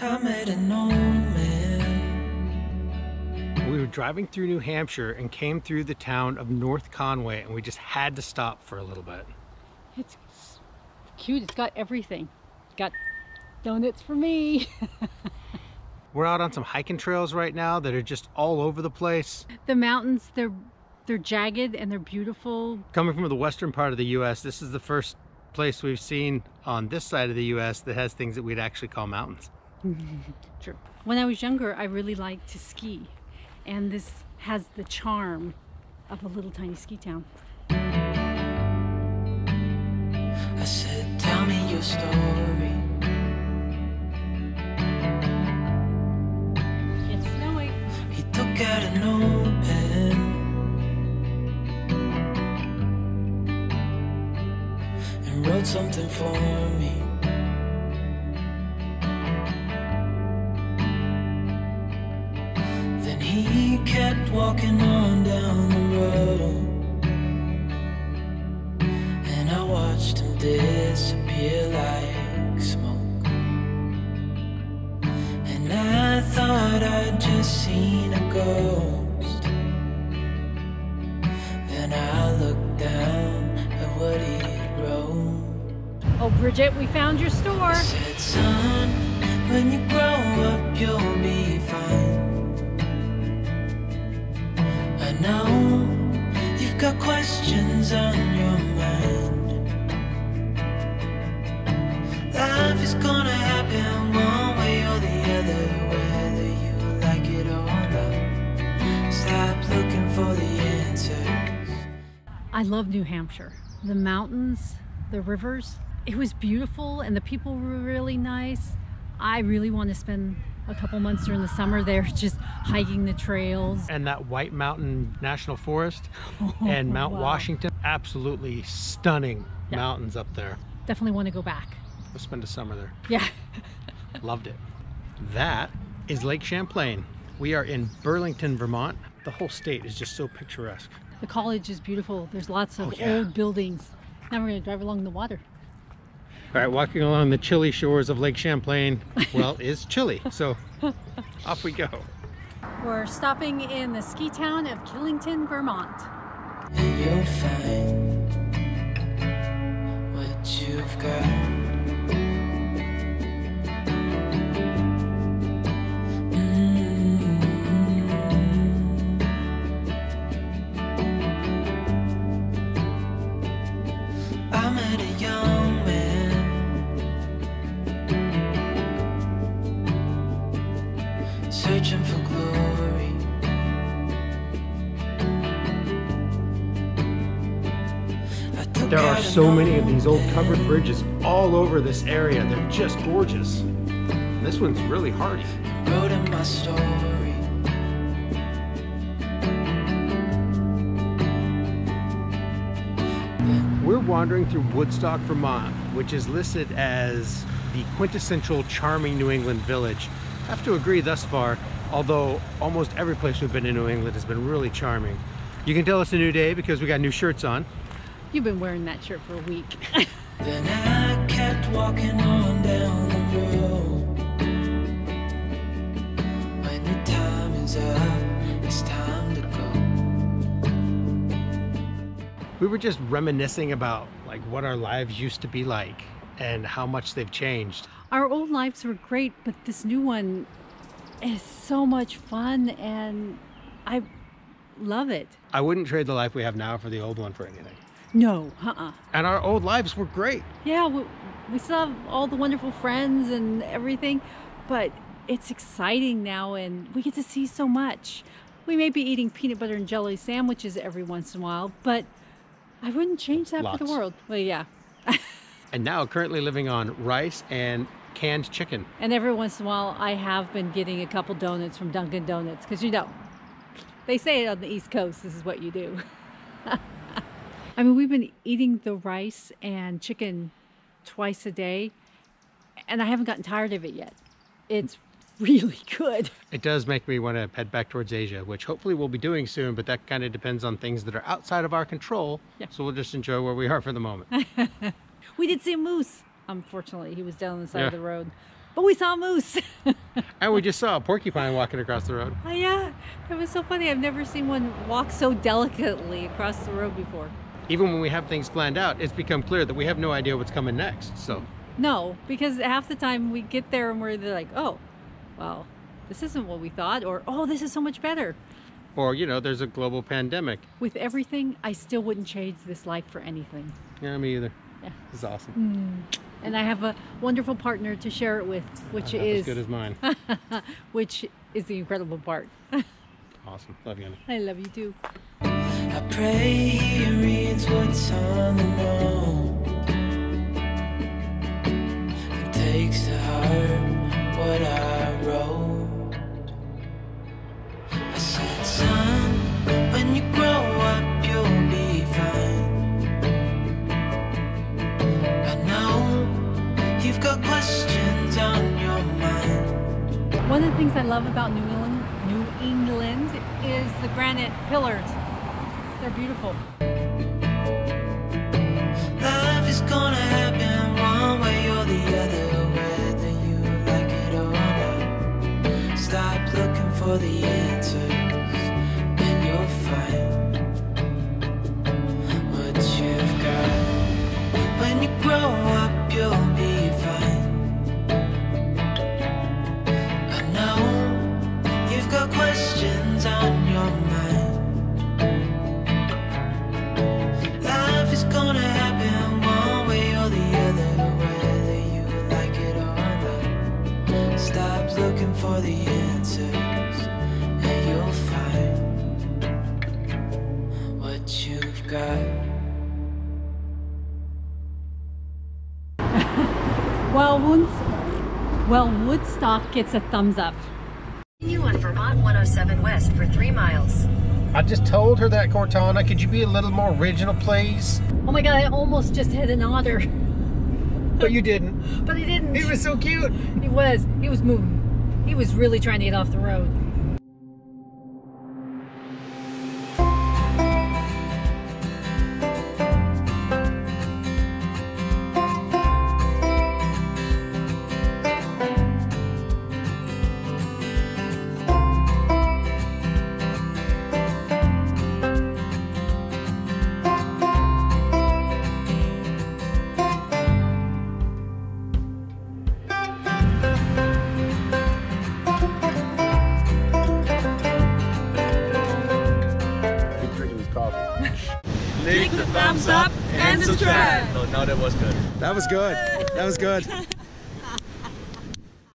I met an old man. We were driving through New Hampshire and came through the town of North Conway and we just had to stop for a little bit. It's cute. It's got everything. Got donuts for me. We're out on some hiking trails right now that are just all over the place. the mountains, they're they're jagged and they're beautiful. Coming from the western part of the US, this is the first place we've seen on this side of the US that has things that we'd actually call mountains. True. When I was younger, I really liked to ski. And this has the charm of a little tiny ski town. I said, Tell me your story. Kept walking on down the road, and I watched him disappear like smoke. And I thought I'd just seen a ghost. Then I looked down at what he wrote. Oh, Bridget, we found your store. Said, son, when you grow up, you'll be fine. I you've got questions on your mind. Life is gonna happen one way or the other, whether you like it or not. Stop looking for the answers. I love New Hampshire. The mountains, the rivers. It was beautiful and the people were really nice. I really want to spend a couple months during the summer there just hiking the trails. And that White Mountain National Forest and oh, Mount wow. Washington, absolutely stunning Yeah. mountains up there. Definitely want to go back. We'll spend a summer there. Yeah. Loved it. That is Lake Champlain. We are in Burlington, Vermont. The whole state is just so picturesque. The college is beautiful. There's lots of Oh, yeah. old buildings. Now we're going to drive along the water. All right, walking along the chilly shores of Lake Champlain, well, is chilly. So off we go. We're stopping in the ski town of Killington, Vermont. you'll find what you've got. Searching for glory. There are so many of these old covered bridges all over this area. They're just gorgeous. This one's really hardy. wrote in my story. We're wandering through Woodstock, Vermont, which is listed as the quintessential charming New England village. I have to agree thus far, although almost every place we've been in New England has been really charming. You can tell it's a new day because we got new shirts on. You've been wearing that shirt for a week. Then I kept walking on down the road. When the time is up, it's time to go. We were just reminiscing about like what our lives used to be like and how much they've changed. Our old lives were great, but this new one is so much fun and I love it. I wouldn't trade the life we have now for the old one for anything. No, uh-uh. And our old lives were great. Yeah, we, we still have all the wonderful friends and everything, but it's exciting now and we get to see so much. We may be eating peanut butter and jelly sandwiches every once in a while, but I wouldn't change that for the world. Well, yeah. And now currently living on rice and canned chicken. And every once in a while, I have been getting a couple donuts from Dunkin' Donuts because you know, they say it on the East Coast, this is what you do. I mean, we've been eating the rice and chicken twice a day, and I haven't gotten tired of it yet. It's really good. It does make me want to head back towards Asia, which hopefully we'll be doing soon, but that kind of depends on things that are outside of our control. Yeah. So we'll just enjoy where we are for the moment. We did see a moose. Unfortunately, he was down on the side of the road. but we saw a moose. And we just saw a porcupine walking across the road. oh yeah, it was so funny. I've never seen one walk so delicately across the road before. Even when we have things planned out, it's become clear that we have no idea what's coming next. So, No, because half the time we get there and we're like, oh, well, this isn't what we thought, or oh, this is so much better. or you know, there's a global pandemic. With everything, I still wouldn't change this life for anything. Yeah, me either. Yeah. This is awesome. Hmm. And I have a wonderful partner to share it with, which Not is as good as mine. which is the incredible part. awesome. Love you. Anna. I love you too. I pray he reads what's on the note and takes to heart One of the things I love about New England, New England is the granite pillars. They're beautiful. Life is gonna looking for the answers, and you'll find what you've got. Well, Woons- well, Woodstock gets a thumbs up. Continue on Vermont 107 West for three miles. I just told her that, Cortana. Could you be a little more original, please? Oh my god, I almost just hit an otter, But you didn't. but I didn't. He was so cute. He was. He was moving. He was really trying to get off the road. Thumbs up and subscribe. No, no, that was good. That was good. That was good.